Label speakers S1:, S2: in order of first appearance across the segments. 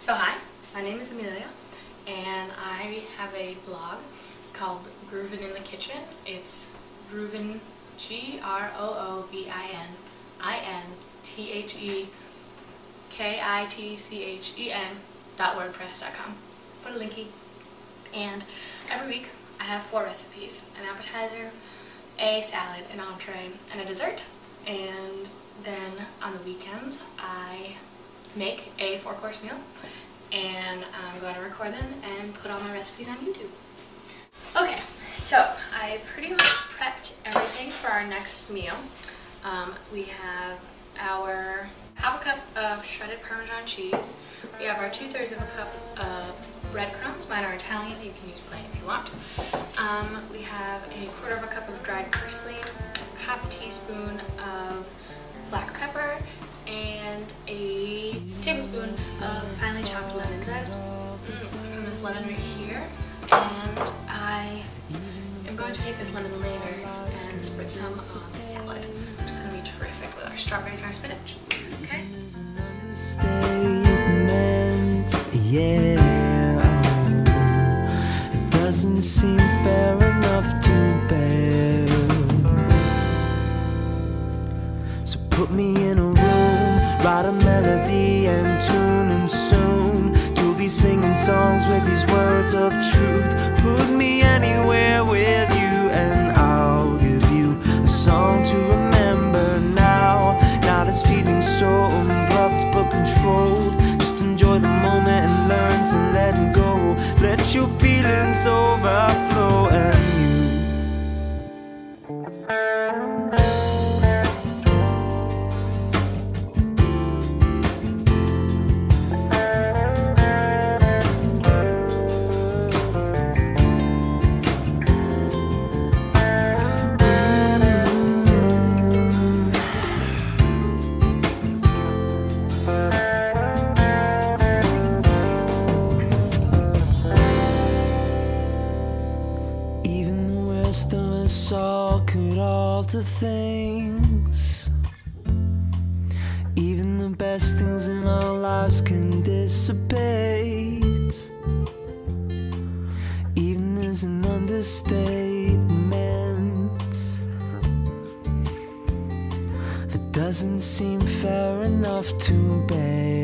S1: So hi, my name is Amelia and I have a blog called Groovin in the Kitchen. It's Groovin, G-R-O-O-V-I-N, I-N-T-H-E-K-I-T-C-H-E-N dot wordpress dot com. Put a linky. And every week I have four recipes. An appetizer, a salad, an entree, and a dessert. And then on the weekends I make a four-course meal and I'm going to record them and put all my recipes on YouTube. Okay, so I pretty much prepped everything for our next meal. Um, we have our half a cup of shredded Parmesan cheese. We have our two-thirds of a cup of breadcrumbs. Mine are Italian. You can use plain if you want. Um, we have a quarter of a cup of dried parsley, half a teaspoon of of finely chopped lemon zest from this lemon right here. And I am going to take this lemon later and spritz some on the salad, which is going to be terrific with our strawberries and our spinach. Okay?
S2: Yeah. It doesn't seem fair enough to bear. So put me in a write a melody and tune, and soon you'll be singing songs with these words of truth. Put me anywhere with you, and I'll give you a song to remember now. Not as feeling so abrupt but controlled. Just enjoy the moment and learn to let go. Let your feelings overflow and you. Could alter things. Even the best things in our lives can dissipate. Even as an understatement that doesn't seem fair enough to bear.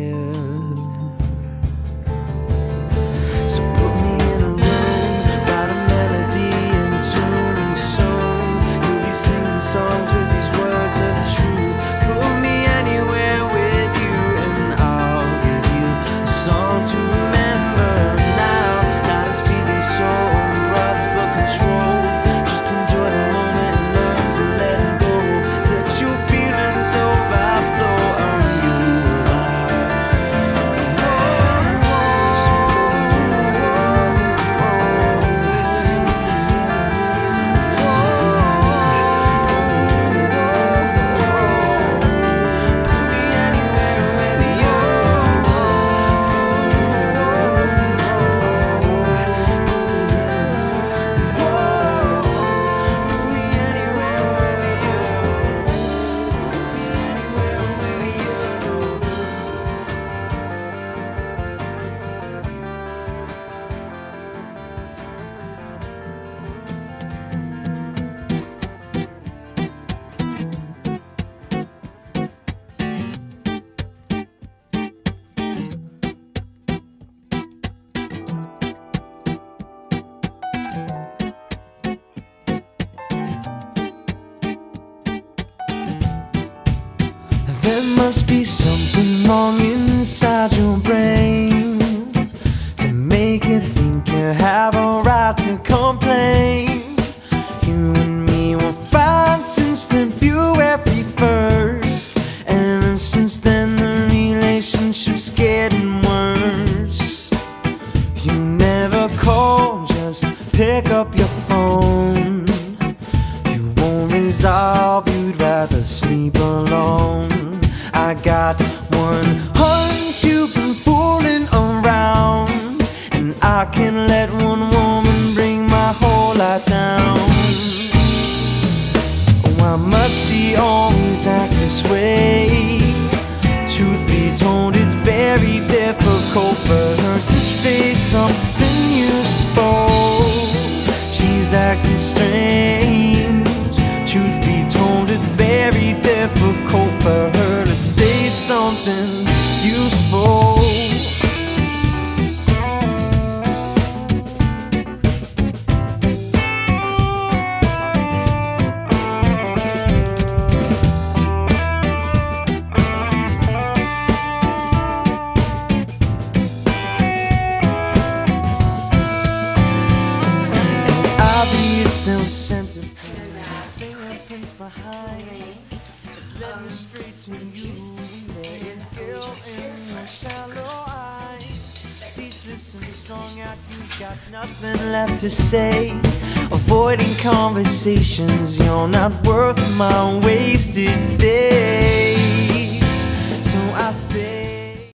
S2: Something wrong inside your brain to make you think you have a right to complain. You and me were fine since February 1st, and since then the relationship's getting worse. You never call, just pick up your phone. got one hunch you've been fooling around, and I can't let one woman bring my whole life down. Oh, Why must she always act this way? Truth be told, it's very difficult for her to say something useful. She's acting strange. Obvious self-centered fingerprints behind. It's led straight to you There is guilt in your shallow eyes. Speechless and strung out, you've got nothing left to say. Avoiding conversations, you're not worth my wasted days. So I say